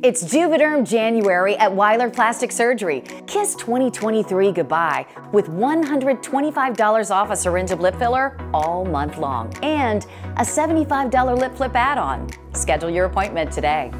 It's Juvederm January at Weiler Plastic Surgery. Kiss 2023 goodbye with $125 off a syringe of lip filler all month long and a $75 lip flip add-on. Schedule your appointment today.